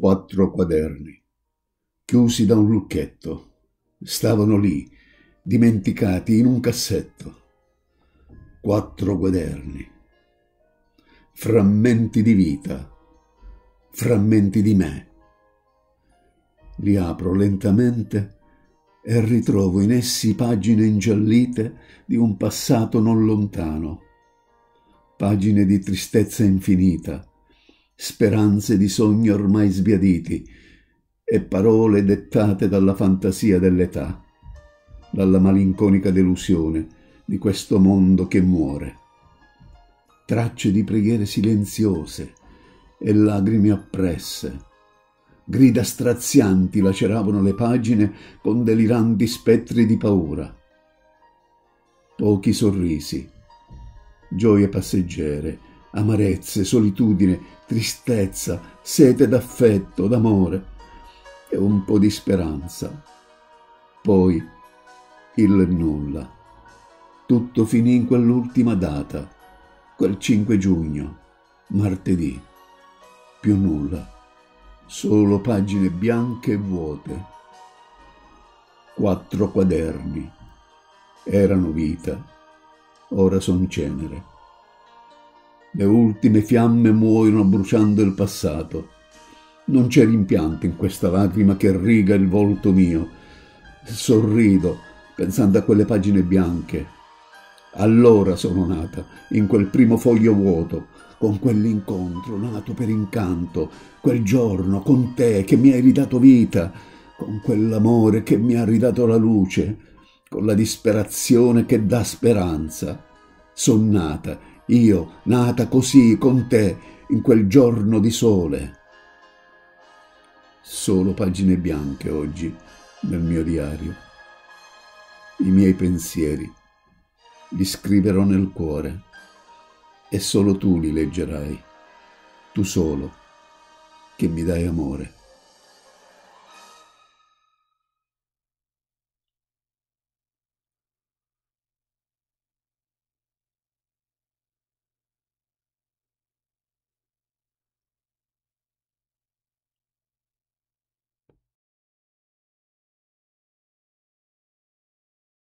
quattro quaderni, chiusi da un lucchetto. Stavano lì, dimenticati in un cassetto. Quattro quaderni. Frammenti di vita, frammenti di me. Li apro lentamente e ritrovo in essi pagine ingiallite di un passato non lontano, pagine di tristezza infinita, speranze di sogni ormai sbiaditi e parole dettate dalla fantasia dell'età, dalla malinconica delusione di questo mondo che muore. Tracce di preghiere silenziose e lagrime appresse. Grida strazianti laceravano le pagine con deliranti spettri di paura. Pochi sorrisi, gioie passeggere, amarezze, solitudine, tristezza, sete d'affetto, d'amore e un po' di speranza. Poi il nulla. Tutto finì in quell'ultima data, quel 5 giugno, martedì. Più nulla, solo pagine bianche e vuote. Quattro quaderni. Erano vita, ora son cenere. Le ultime fiamme muoiono bruciando il passato. Non c'è rimpianto in questa lacrima che riga il volto mio. Sorrido pensando a quelle pagine bianche. Allora sono nata, in quel primo foglio vuoto, con quell'incontro nato per incanto, quel giorno con te che mi hai ridato vita, con quell'amore che mi ha ridato la luce, con la disperazione che dà speranza. Son nata io nata così con te in quel giorno di sole. Solo pagine bianche oggi nel mio diario. I miei pensieri li scriverò nel cuore e solo tu li leggerai, tu solo che mi dai amore.